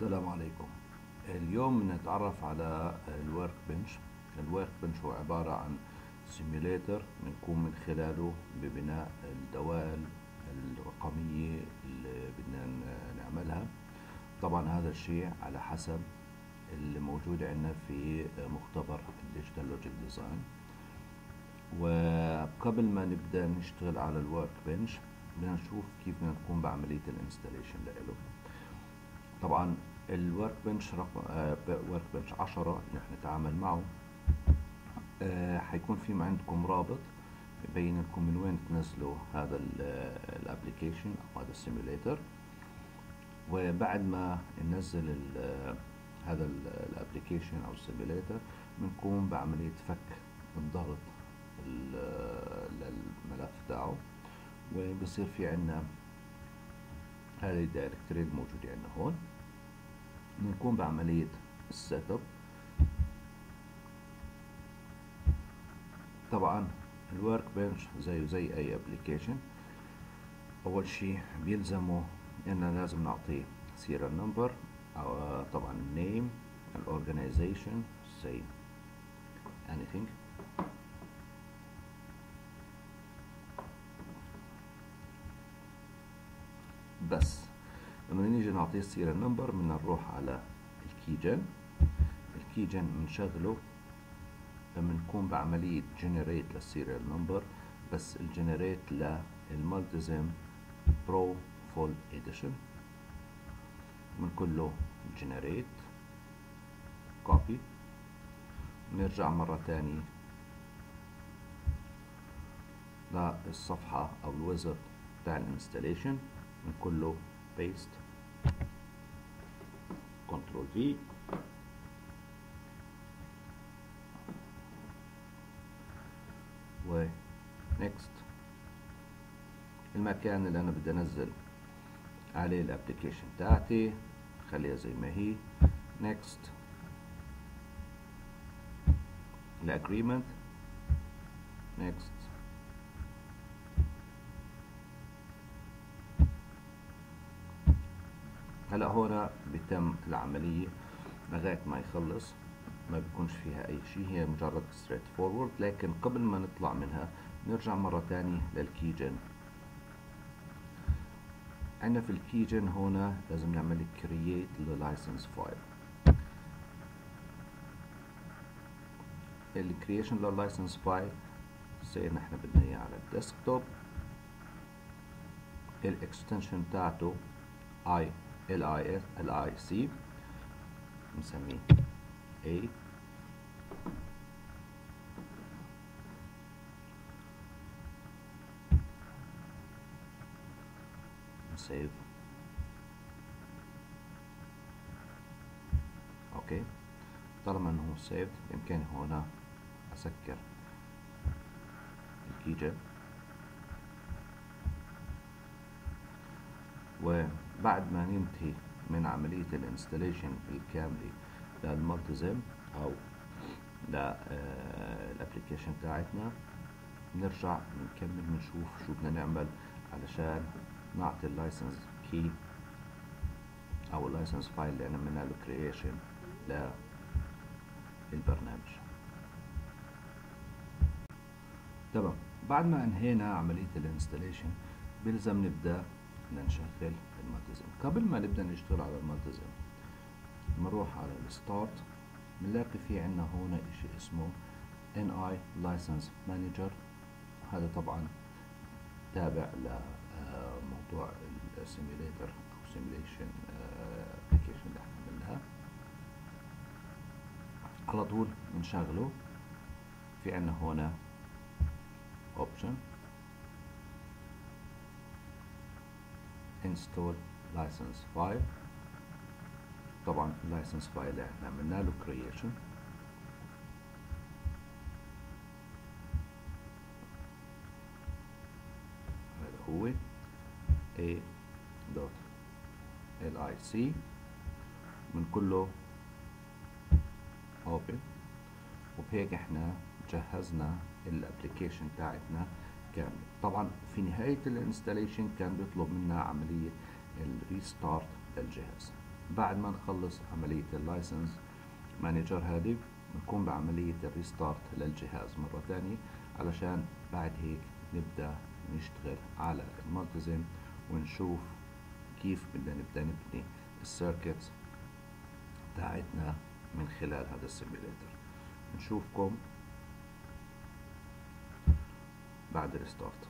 السلام عليكم. اليوم نتعرف على ال Workbench ال Workbench هو عبارة عن simulator بنقوم من خلاله ببناء الدوال الرقمية اللي بدنا نعملها. طبعا هذا الشيء على حسب اللي موجود عندنا في مختبر ال digital logic design. وقبل ما نبدأ نشتغل على ال Workbench بدنا نشوف كيف بدنا نقوم بعملية ال installation له طبعا ال Workbench رقم Workbench 10 اللي رح نتعامل معه آه حيكون في عندكم رابط ببين لكم من وين تنزلوا هذا ال application أو هذا ال simulator وبعد ما ننزل هذا ال application أو ال simulator بنقوم بعملية فك الضغط للملف تاعه وبصير في عندنا هذه ال directory الموجودة عندنا هون. بنقوم بعملية ال setup طبعا الورك بنش زيه زي أي application أول شيء بيلزمه اننا لازم نعطيه serial number أو طبعا ال name ال organization say anything. بس. لما نيجي نعطيه ال serial number بدنا نروح على ال keygen. ال keygen بنشغله لما نكون بعملية جنريت للسيريال نمبر بس ال generate لل Multisim Pro Full Edition بنقول له generate copy نرجع مرة تانية للصفحة أو ال wizard بتاع ال installation بنقول له paste control V و next. المكان اللي أنا بدي أنزل عليه ال application بتاعتي خليها زي ما هي. Next. ال agreement next. هلا هون بيتم العملية لغاية ما يخلص ما بيكونش فيها أي شيء هي مجرد straightforward لكن قبل ما نطلع منها نرجع مرة تانية لل keygen عندنا في ال keygen هنا لازم نعمل create لل license file ال creation لل license file save نحن بدنا إياه على ال desktop. ال extension بتاعته i ال S ال I C نسميه A. Save. okay طالما إنه save بإمكاني هنا أسكر ال keygen وبعد ما ننتهي من عملية ال installation الكاملة لل Multisim أو لل application بتاعتنا نرجع نكمل بنشوف شو بدنا نعمل علشان نعطي ال license key أو ال license file اللي عملنا له creation للبرنامج. تمام. بعد ما انهينا عملية ال installation بيلزم نبدأ نشغل ال Multisim قبل ما نبدأ نشتغل على ال Multisim بنروح على ال start. بنلاقي في عندنا هنا شيء اسمه NI License Manager. هذا طبعا تابع لموضوع ال simulator أو simulation application اللي إحنا عملناها. على طول بنشغله. في عندنا هنا option. Install license file. طبعا license file إحنا عملنا له creation. هذا هو a dot lic من كله open. وبهيك إحنا جهزنا الابلكيشن بتاعتنا كامل طبعا في نهاية ال installation كان بيطلب منا عملية ال restart للجهاز. بعد ما نخلص عملية ال License Manager هذه بنقوم بعملية ال restart للجهاز مرة تانية علشان بعد هيك نبدأ نشتغل على ال Multisim ونشوف كيف بدنا نبدأ نبني ال circuits بتاعتنا من خلال هذا ال simulator نشوفكم بعد الريستارت